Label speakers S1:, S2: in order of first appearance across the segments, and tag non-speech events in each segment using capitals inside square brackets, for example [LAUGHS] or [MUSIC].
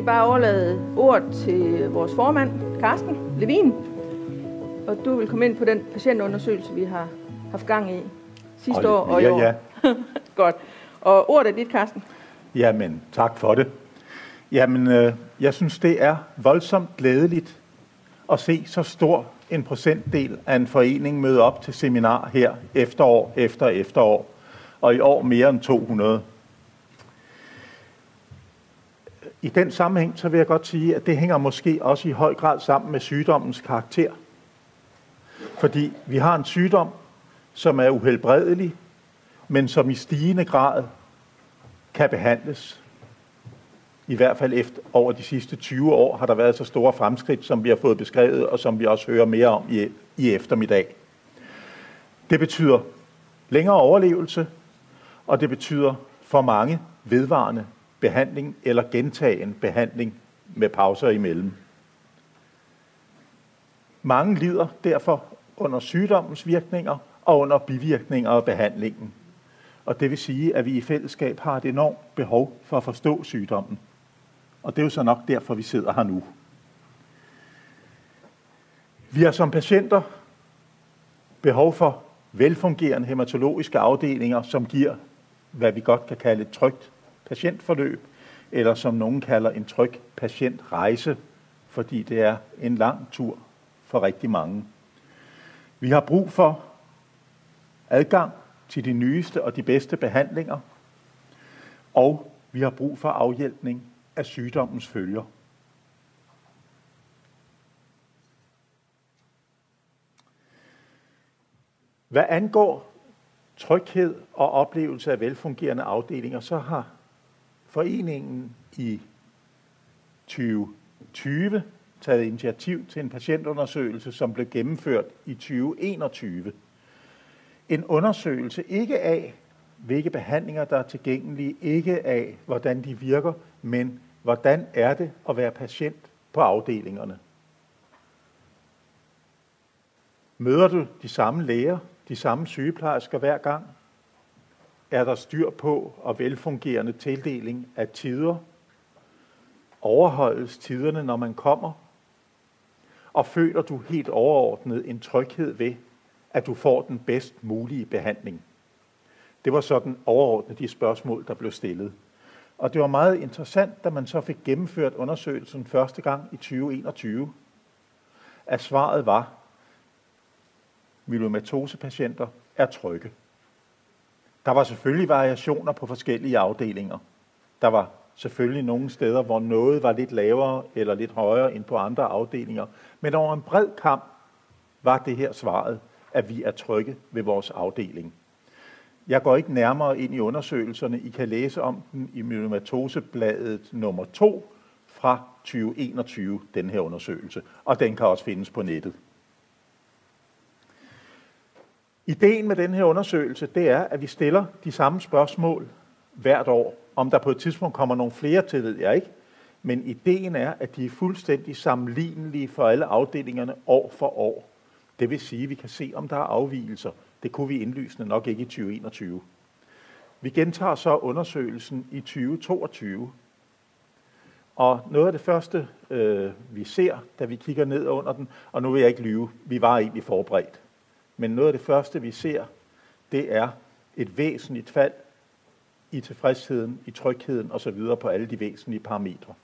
S1: egentlig bare overlade ordet til vores formand, Carsten Levin. Og du vil komme ind på den patientundersøgelse, vi har haft gang i sidste
S2: Og-
S1: år og i
S2: ja,
S1: år.
S2: ja. [LAUGHS]
S1: Godt. Og ordet er dit, Carsten.
S2: Jamen, tak for det. Jamen, øh, jeg synes, det er voldsomt glædeligt at se så stor en procentdel af en forening møde op til seminar her efterår efter efterår, og i år mere end 200. I den sammenhæng, så vil jeg godt sige, at det hænger måske også i høj grad sammen med sygdommens karakter. Fordi vi har en sygdom, som er uhelbredelig, men som i stigende grad kan behandles. I hvert fald efter, over de sidste 20 år har der været så store fremskridt, som vi har fået beskrevet, og som vi også hører mere om i, i eftermiddag. Det betyder længere overlevelse, og det betyder for mange vedvarende behandling eller gentagen behandling med pauser imellem. Mange lider derfor under sygdommens virkninger og under bivirkninger af behandlingen. Og det vil sige, at vi i fællesskab har et enormt behov for at forstå sygdommen. Og det er jo så nok derfor, vi sidder her nu. Vi har som patienter behov for velfungerende hematologiske afdelinger, som giver, hvad vi godt kan kalde et trygt patientforløb, eller som nogen kalder en tryg patientrejse, fordi det er en lang tur for rigtig mange. Vi har brug for adgang til de nyeste og de bedste behandlinger, og vi har brug for afhjælpning af sygdommens følger. Hvad angår tryghed og oplevelse af velfungerende afdelinger, så har foreningen i 2020 taget initiativ til en patientundersøgelse, som blev gennemført i 2021. En undersøgelse ikke af, hvilke behandlinger der er tilgængelige, ikke af, hvordan de virker, men hvordan er det at være patient på afdelingerne. Møder du de samme læger, de samme sygeplejersker hver gang? Er der styr på og velfungerende tildeling af tider? Overholdes tiderne, når man kommer? Og føler du helt overordnet en tryghed ved, at du får den bedst mulige behandling? Det var sådan overordnet de spørgsmål, der blev stillet. Og det var meget interessant, da man så fik gennemført undersøgelsen første gang i 2021, at svaret var, myelomatosepatienter er trygge. Der var selvfølgelig variationer på forskellige afdelinger. Der var selvfølgelig nogle steder, hvor noget var lidt lavere eller lidt højere end på andre afdelinger. Men over en bred kamp var det her svaret, at vi er trygge ved vores afdeling. Jeg går ikke nærmere ind i undersøgelserne. I kan læse om den i Myelomatosebladet nummer 2 fra 2021, den her undersøgelse. Og den kan også findes på nettet. Ideen med den her undersøgelse, det er, at vi stiller de samme spørgsmål hvert år. Om der på et tidspunkt kommer nogle flere til, ved jeg ikke. Men ideen er, at de er fuldstændig sammenlignelige for alle afdelingerne år for år. Det vil sige, at vi kan se, om der er afvielser. Det kunne vi indlysende nok ikke i 2021. Vi gentager så undersøgelsen i 2022. Og noget af det første, øh, vi ser, da vi kigger ned under den, og nu vil jeg ikke lyve, vi var egentlig forberedt. Men noget af det første, vi ser, det er et væsentligt fald i tilfredsheden, i trygheden osv. på alle de væsentlige parametre.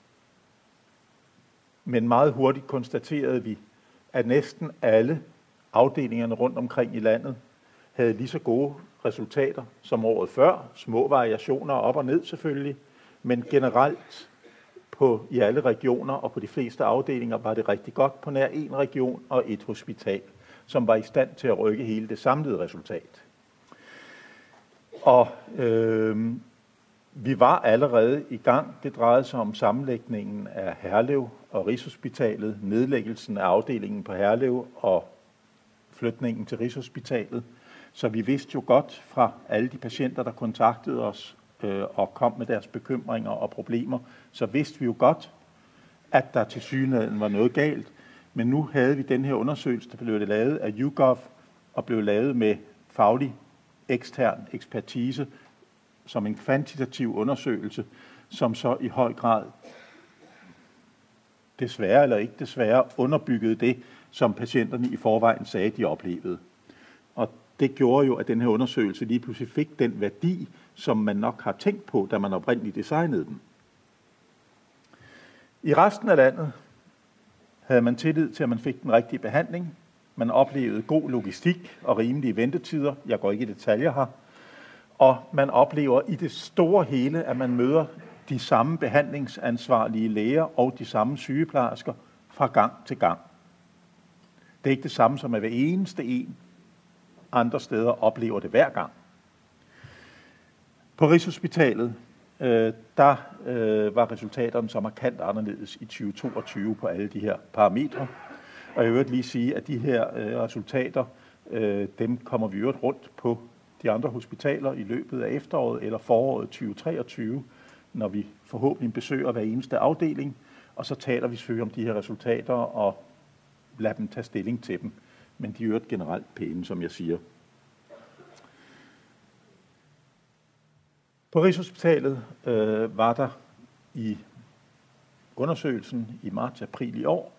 S2: Men meget hurtigt konstaterede vi, at næsten alle afdelingerne rundt omkring i landet havde lige så gode resultater som året før. Små variationer op og ned selvfølgelig, men generelt på, i alle regioner og på de fleste afdelinger var det rigtig godt på nær en region og et hospital, som var i stand til at rykke hele det samlede resultat. Og øh, vi var allerede i gang. Det drejede sig om sammenlægningen af Herlev og Rigshospitalet, nedlæggelsen af afdelingen på Herlev og flytningen til Rigshospitalet. Så vi vidste jo godt fra alle de patienter, der kontaktede os øh, og kom med deres bekymringer og problemer, så vidste vi jo godt, at der til synligheden var noget galt. Men nu havde vi den her undersøgelse, der blev lavet af YouGov og blev lavet med faglig ekstern ekspertise som en kvantitativ undersøgelse, som så i høj grad desværre eller ikke desværre underbyggede det, som patienterne i forvejen sagde, de oplevede. Og det gjorde jo, at den her undersøgelse lige pludselig fik den værdi, som man nok har tænkt på, da man oprindeligt designede den. I resten af landet havde man tillid til, at man fik den rigtige behandling. Man oplevede god logistik og rimelige ventetider. Jeg går ikke i detaljer her. Og man oplever i det store hele, at man møder de samme behandlingsansvarlige læger og de samme sygeplejersker fra gang til gang. Det er ikke det samme som, at hver eneste en andre steder oplever det hver gang. På Rigshospitalet, øh, der øh, var resultaterne så markant anderledes i 2022 på alle de her parametre. Og jeg vil lige sige, at de her øh, resultater, øh, dem kommer vi øvrigt rundt på de andre hospitaler i løbet af efteråret eller foråret 2023, når vi forhåbentlig besøger hver eneste afdeling, og så taler vi selvfølgelig om de her resultater og lader dem tage stilling til dem. Men de er øvrigt generelt pæne, som jeg siger. På Rigshospitalet øh, var der i undersøgelsen i marts-april i år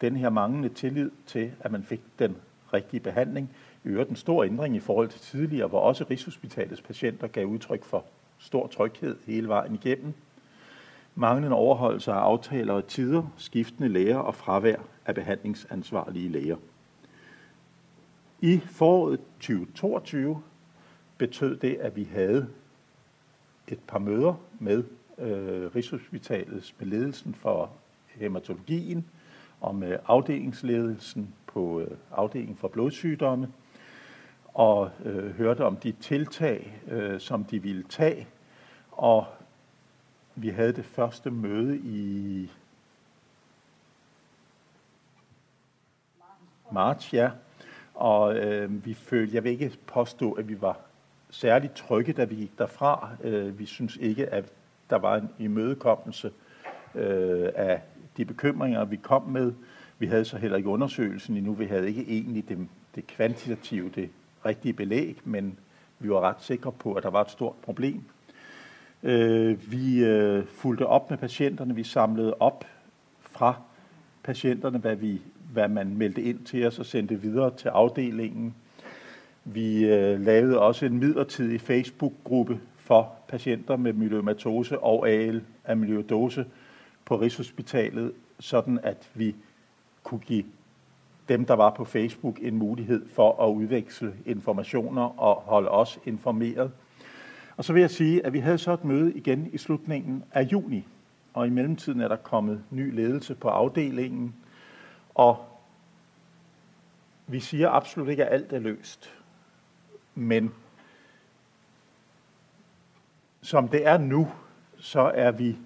S2: den her manglende tillid til, at man fik den rigtige behandling. I øvrigt en stor ændring i forhold til tidligere, hvor også Rigshospitalets patienter gav udtryk for stor tryghed hele vejen igennem. Manglende overholdelse af aftaler og tider, skiftende læger og fravær af behandlingsansvarlige læger. I foråret 2022 betød det, at vi havde et par møder med øh, Rigshospitalets med ledelsen for hematologien og med afdelingsledelsen på øh, afdelingen for blodsygdomme og øh, hørte om de tiltag, øh, som de ville tage. Og vi havde det første møde i marts, ja. Og øh, vi følte, jeg vil ikke påstå, at vi var særligt trygge, da vi gik derfra. Øh, vi synes ikke, at der var en imødekommelse øh, af de bekymringer, vi kom med. Vi havde så heller ikke undersøgelsen endnu. Vi havde ikke egentlig det, det kvantitative, det rigtige belæg, men vi var ret sikre på, at der var et stort problem. Øh, vi øh, fulgte op med patienterne. Vi samlede op fra patienterne, hvad, vi, hvad man meldte ind til os og sendte videre til afdelingen. Vi øh, lavede også en midlertidig Facebook-gruppe for patienter med myelomatose og AL amyloidose på Rigshospitalet, sådan at vi kunne give dem, der var på Facebook, en mulighed for at udveksle informationer og holde os informeret. Og så vil jeg sige, at vi havde så et møde igen i slutningen af juni, og i mellemtiden er der kommet ny ledelse på afdelingen, og vi siger absolut ikke, at alt er løst. Men som det er nu, så er vi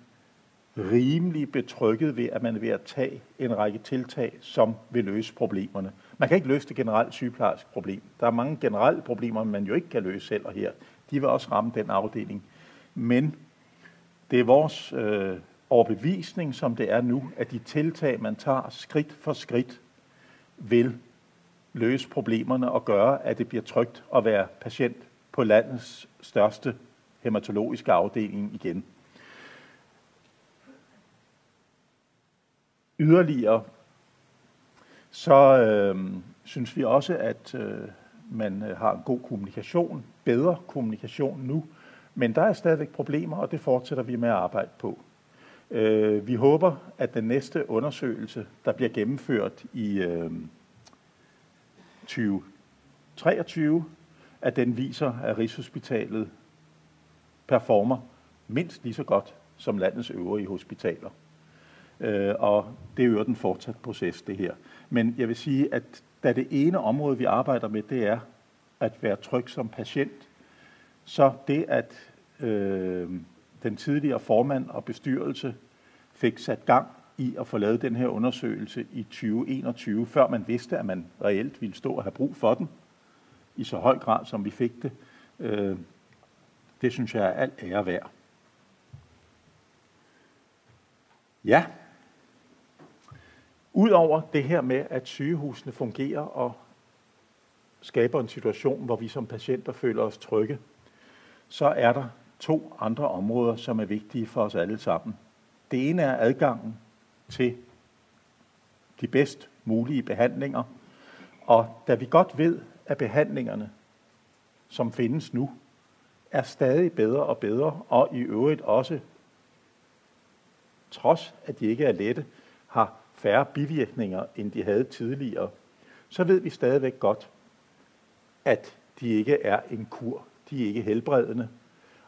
S2: rimelig betrykket ved, at man er ved at tage en række tiltag, som vil løse problemerne. Man kan ikke løse det generelt sygeplejerske problem. Der er mange generelle problemer, man jo ikke kan løse selv og her. De vil også ramme den afdeling. Men det er vores øh, overbevisning, som det er nu, at de tiltag, man tager skridt for skridt, vil løse problemerne og gøre, at det bliver trygt at være patient på landets største hematologiske afdeling igen. Yderligere så øh, synes vi også, at øh, man øh, har en god kommunikation, bedre kommunikation nu, men der er stadigvæk problemer, og det fortsætter vi med at arbejde på. Øh, vi håber, at den næste undersøgelse, der bliver gennemført i øh, 2023, at den viser, at Rigshospitalet performer mindst lige så godt som landets øvrige hospitaler. Øh, og det er jo den fortsat proces, det her. Men jeg vil sige, at da det ene område, vi arbejder med, det er at være tryg som patient, så det, at øh, den tidligere formand og bestyrelse fik sat gang i at få lavet den her undersøgelse i 2021, før man vidste, at man reelt ville stå og have brug for den, i så høj grad, som vi fik det. Øh, det synes jeg er alt ære værd. Ja, Udover det her med, at sygehusene fungerer og skaber en situation, hvor vi som patienter føler os trygge, så er der to andre områder, som er vigtige for os alle sammen. Det ene er adgangen til de bedst mulige behandlinger. Og da vi godt ved, at behandlingerne, som findes nu, er stadig bedre og bedre, og i øvrigt også, trods at de ikke er lette, har færre bivirkninger, end de havde tidligere, så ved vi stadigvæk godt, at de ikke er en kur. De er ikke helbredende,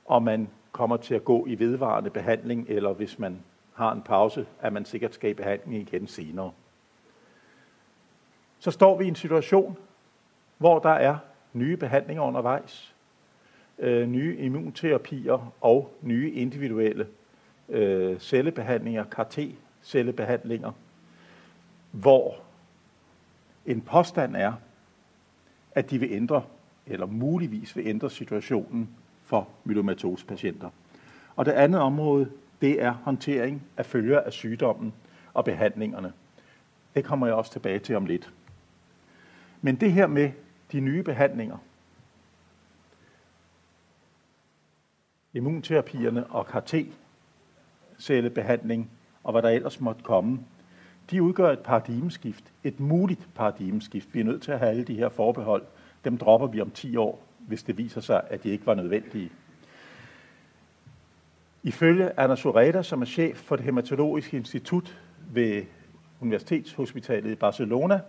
S2: og man kommer til at gå i vedvarende behandling, eller hvis man har en pause, at man sikkert skal i behandling igen senere. Så står vi i en situation, hvor der er nye behandlinger undervejs, øh, nye immunterapier og nye individuelle øh, cellebehandlinger, CAR-T-cellebehandlinger, hvor en påstand er, at de vil ændre, eller muligvis vil ændre situationen for myelomatospatienter. Og det andet område, det er håndtering af følger af sygdommen og behandlingerne. Det kommer jeg også tilbage til om lidt. Men det her med de nye behandlinger, immunterapierne og CAR-T-cellebehandling og hvad der ellers måtte komme, de udgør et paradigmeskift, et muligt paradigmeskift. Vi er nødt til at have alle de her forbehold. Dem dropper vi om 10 år, hvis det viser sig, at de ikke var nødvendige. Ifølge Anna Sureda, som er chef for det hematologiske institut ved Universitetshospitalet i Barcelona,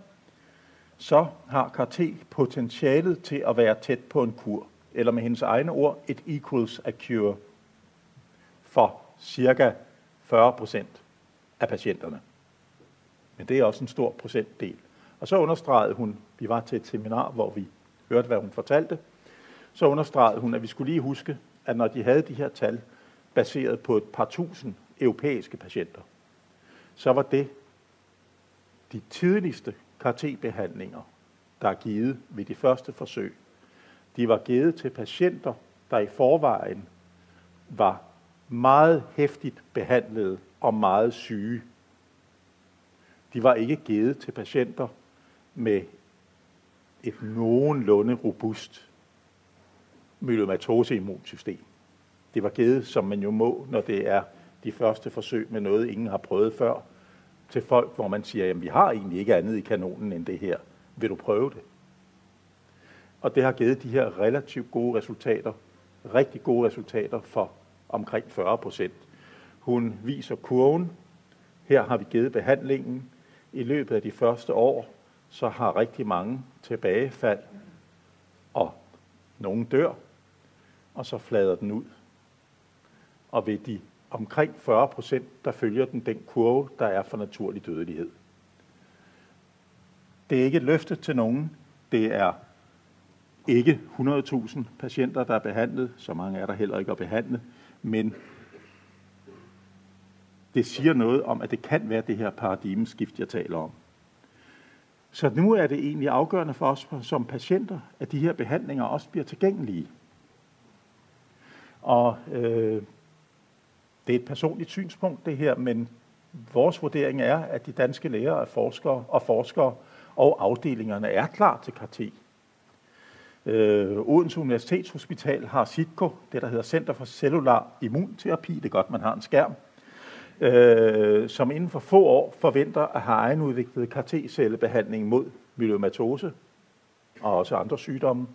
S2: så har CAR-T potentialet til at være tæt på en kur, eller med hendes egne ord, et equals a cure for cirka 40 procent af patienterne. Men det er også en stor procentdel. Og så understregede hun, vi var til et seminar, hvor vi hørte, hvad hun fortalte, så understregede hun, at vi skulle lige huske, at når de havde de her tal baseret på et par tusind europæiske patienter, så var det de tidligste KT-behandlinger, der er givet ved de første forsøg. De var givet til patienter, der i forvejen var meget hæftigt behandlet og meget syge. De var ikke givet til patienter med et nogenlunde robust myelomatose-immunsystem. Det var givet, som man jo må, når det er de første forsøg med noget, ingen har prøvet før, til folk, hvor man siger, jamen vi har egentlig ikke andet i kanonen end det her. Vil du prøve det? Og det har givet de her relativt gode resultater, rigtig gode resultater for omkring 40 procent. Hun viser kurven. Her har vi givet behandlingen. I løbet af de første år, så har rigtig mange tilbagefald, og nogen dør, og så flader den ud. Og ved de omkring 40 procent, der følger den den kurve, der er for naturlig dødelighed. Det er ikke et løfte til nogen. Det er ikke 100.000 patienter, der er behandlet. Så mange er der heller ikke at behandle. Men det siger noget om, at det kan være det her paradigmeskift, jeg taler om. Så nu er det egentlig afgørende for os som patienter, at de her behandlinger også bliver tilgængelige. Og øh, det er et personligt synspunkt, det her, men vores vurdering er, at de danske læger og forskere og forskere og afdelingerne er klar til KT. Øh, Odense Universitetshospital har CITCO, det der hedder Center for Cellular Immunterapi, det er godt, man har en skærm, øh, som inden for få år forventer at have egenudviklet KT-cellebehandling mod myelomatose og også andre sygdomme.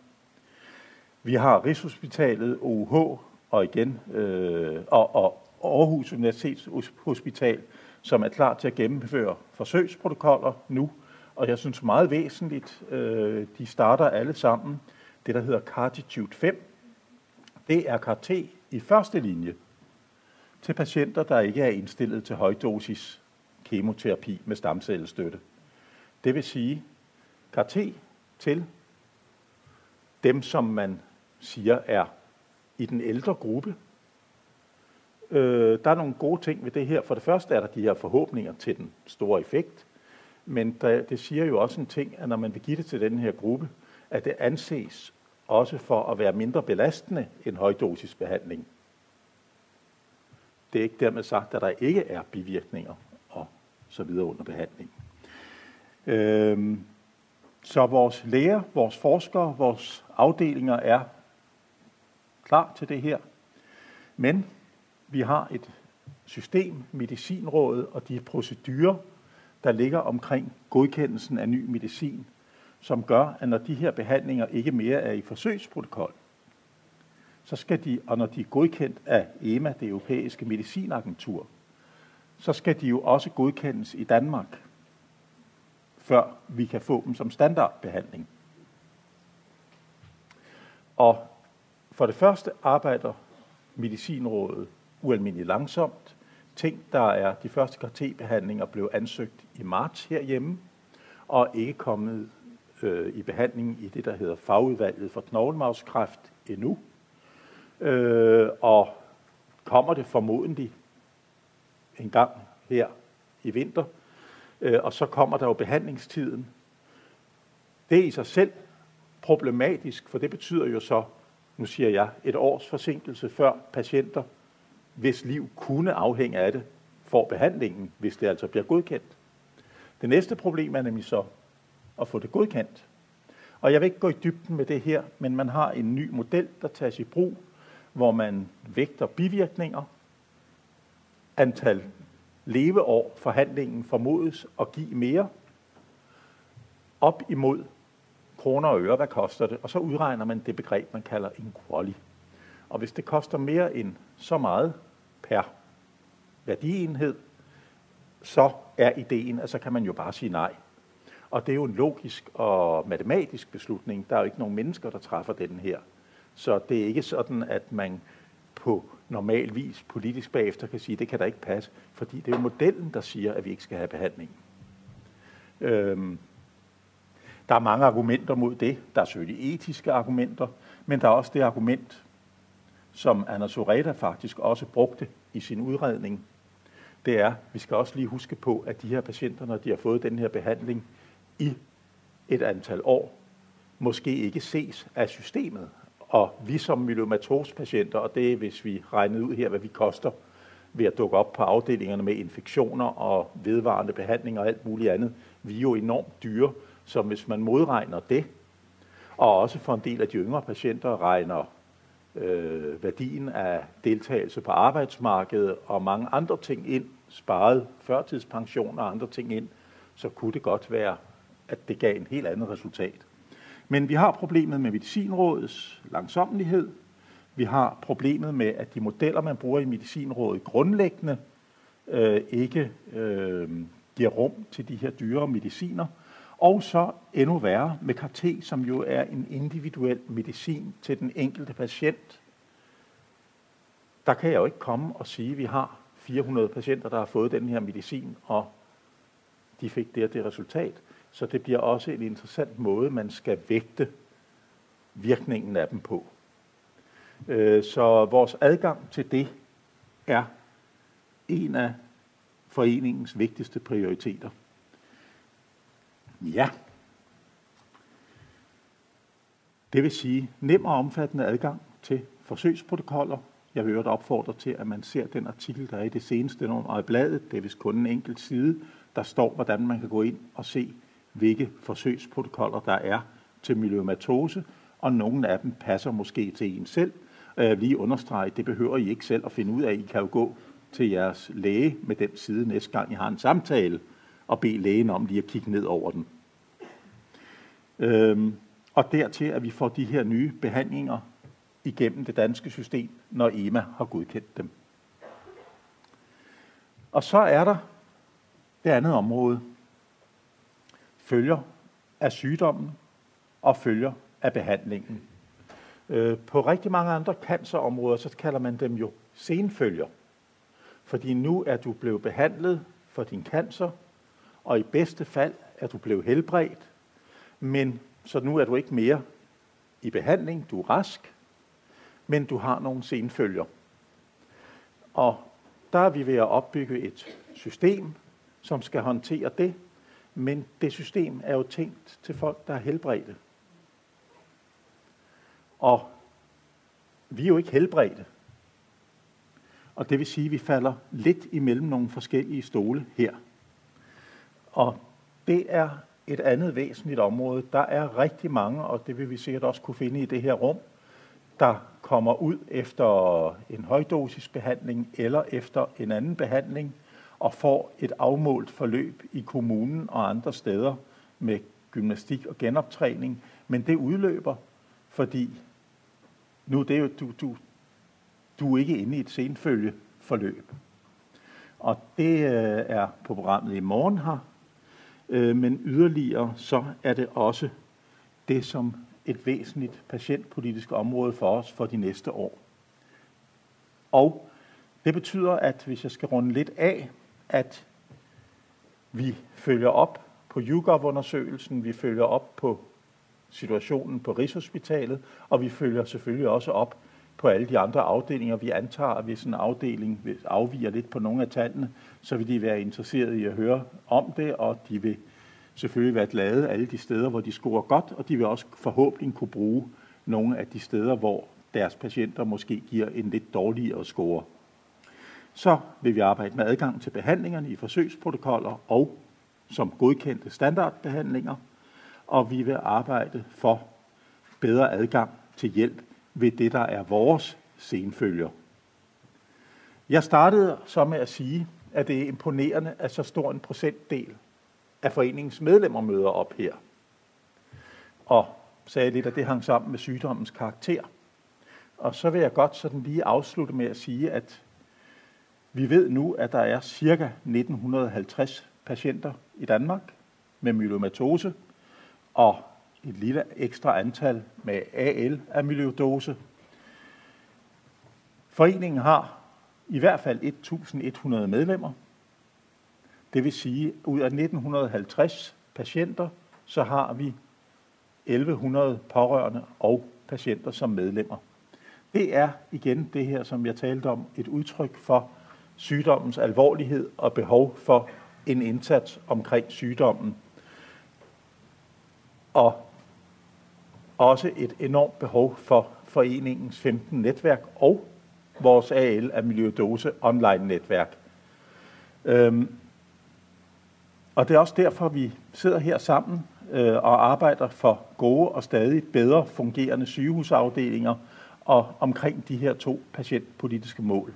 S2: Vi har Rigshospitalet, OUH og igen øh, og, og Aarhus Universitetshospital, som er klar til at gennemføre forsøgsprotokoller nu. Og jeg synes meget væsentligt, øh, de starter alle sammen det, der hedder Cartitude 5. Det er CAR-T i første linje til patienter, der ikke er indstillet til højdosis kemoterapi med stamcellestøtte. Det vil sige CAR-T til dem, som man siger er i den ældre gruppe, Øh, der er nogle gode ting ved det her. For det første er der de her forhåbninger til den store effekt, men der, det siger jo også en ting, at når man vil give det til den her gruppe, at det anses også for at være mindre belastende end højdosisbehandling. Det er ikke dermed sagt, at der ikke er bivirkninger og så videre under behandling. Øhm, så vores læger, vores forskere, vores afdelinger er klar til det her. Men vi har et system, medicinrådet og de procedurer, der ligger omkring godkendelsen af ny medicin, som gør, at når de her behandlinger ikke mere er i forsøgsprotokol, så skal de, og når de er godkendt af EMA, det europæiske medicinagentur, så skal de jo også godkendes i Danmark, før vi kan få dem som standardbehandling. Og for det første arbejder Medicinrådet ualmindeligt langsomt. Ting, der er de første KT-behandlinger blev ansøgt i marts herhjemme, og ikke kommet øh, i behandling i det, der hedder fagudvalget for knoglemavskræft endnu. Øh, og kommer det formodentlig en gang her i vinter, øh, og så kommer der jo behandlingstiden. Det er i sig selv problematisk, for det betyder jo så, nu siger jeg, et års forsinkelse før patienter, hvis liv kunne afhænge af det, får behandlingen, hvis det altså bliver godkendt. Det næste problem er nemlig så at få det godkendt. Og jeg vil ikke gå i dybden med det her, men man har en ny model, der tages i brug, hvor man vægter bivirkninger, antal leveår forhandlingen formodes at give mere, op imod kroner og øre, hvad koster det, og så udregner man det begreb, man kalder en quali. Og hvis det koster mere end så meget per værdienhed, så er ideen, at så kan man jo bare sige nej. Og det er jo en logisk og matematisk beslutning. Der er jo ikke nogen mennesker, der træffer den her. Så det er ikke sådan, at man på normal vis politisk bagefter kan sige, at det kan da ikke passe, fordi det er jo modellen, der siger, at vi ikke skal have behandling. Øhm, der er mange argumenter mod det. Der er selvfølgelig etiske argumenter, men der er også det argument, som Anna Soreda faktisk også brugte i sin udredning. Det er, vi skal også lige huske på, at de her patienter, når de har fået den her behandling i et antal år, måske ikke ses af systemet. Og vi som myelomatospatienter, og det er, hvis vi regnede ud her, hvad vi koster ved at dukke op på afdelingerne med infektioner og vedvarende behandling og alt muligt andet, vi er jo enormt dyre, så hvis man modregner det, og også for en del af de yngre patienter regner øh, værdien af deltagelse på arbejdsmarkedet og mange andre ting ind, sparet førtidspension og andre ting ind, så kunne det godt være, at det gav en helt andet resultat. Men vi har problemet med medicinrådets langsommelighed. Vi har problemet med, at de modeller, man bruger i medicinrådet grundlæggende, øh, ikke øh, giver rum til de her dyre mediciner. Og så endnu værre med KT, som jo er en individuel medicin til den enkelte patient. Der kan jeg jo ikke komme og sige, at vi har 400 patienter, der har fået den her medicin, og de fik det og det resultat. Så det bliver også en interessant måde, man skal vægte virkningen af dem på. Øh, så vores adgang til det er en af foreningens vigtigste prioriteter. Ja. Det vil sige nem og omfattende adgang til forsøgsprotokoller. Jeg vil øvrigt opfordre til, at man ser den artikel, der er i det seneste nummer af bladet. Det er vist kun en enkelt side. Der står, hvordan man kan gå ind og se, hvilke forsøgsprotokoller der er til myelomatose, og nogle af dem passer måske til en selv. Jeg lige understrege, det behøver I ikke selv at finde ud af. I kan jo gå til jeres læge med den side næste gang, I har en samtale, og bede lægen om lige at kigge ned over den. Øhm, og dertil, at vi får de her nye behandlinger igennem det danske system, når EMA har godkendt dem. Og så er der det andet område. Følger af sygdommen og følger af behandlingen. Øh, på rigtig mange andre cancerområder, så kalder man dem jo senfølger. Fordi nu er du blevet behandlet for din cancer, og i bedste fald er du blevet helbredt, men så nu er du ikke mere i behandling, du er rask, men du har nogle senfølger. Og der er vi ved at opbygge et system, som skal håndtere det, men det system er jo tænkt til folk, der er helbredte. Og vi er jo ikke helbredte. Og det vil sige, at vi falder lidt imellem nogle forskellige stole her. Og det er et andet væsentligt område. Der er rigtig mange, og det vil vi sikkert også kunne finde i det her rum, der kommer ud efter en højdosisbehandling eller efter en anden behandling, og får et afmålt forløb i kommunen og andre steder med gymnastik og genoptræning, men det udløber, fordi nu det er jo, du, du, du er ikke inde i et senfølgeforløb. Og det øh, er på programmet i morgen her, øh, men yderligere så er det også det, som et væsentligt patientpolitisk område for os for de næste år. Og det betyder, at hvis jeg skal runde lidt af, at vi følger op på YouGov-undersøgelsen, vi følger op på situationen på Rigshospitalet, og vi følger selvfølgelig også op på alle de andre afdelinger. Vi antager, at hvis en afdeling afviger lidt på nogle af tallene, så vil de være interesserede i at høre om det, og de vil selvfølgelig være glade alle de steder, hvor de scorer godt, og de vil også forhåbentlig kunne bruge nogle af de steder, hvor deres patienter måske giver en lidt dårligere score. Så vil vi arbejde med adgang til behandlingerne i forsøgsprotokoller og som godkendte standardbehandlinger, og vi vil arbejde for bedre adgang til hjælp ved det, der er vores senfølger. Jeg startede så med at sige, at det er imponerende, at så stor en procentdel af foreningens medlemmer møder op her. Og sagde lidt, at det hang sammen med sygdommens karakter. Og så vil jeg godt sådan lige afslutte med at sige, at vi ved nu, at der er ca. 1950 patienter i Danmark med myelomatose, og et lille ekstra antal med AL amyloidose. Foreningen har i hvert fald 1.100 medlemmer. Det vil sige, at ud af 1950 patienter, så har vi 1100 pårørende og patienter som medlemmer. Det er igen det her, som jeg talte om, et udtryk for sygdommens alvorlighed og behov for en indsats omkring sygdommen. Og også et enormt behov for foreningens 15 netværk og vores AL af Miljødose online netværk. Øhm, og det er også derfor, vi sidder her sammen øh, og arbejder for gode og stadig bedre fungerende sygehusafdelinger og omkring de her to patientpolitiske mål.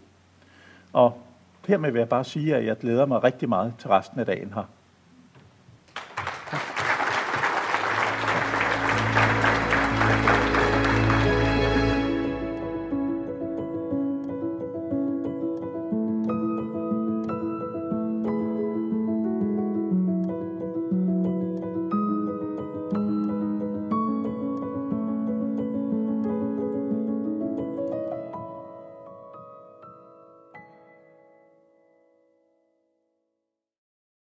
S2: Og hermed vil jeg bare sige, at jeg glæder mig rigtig meget til resten af dagen her.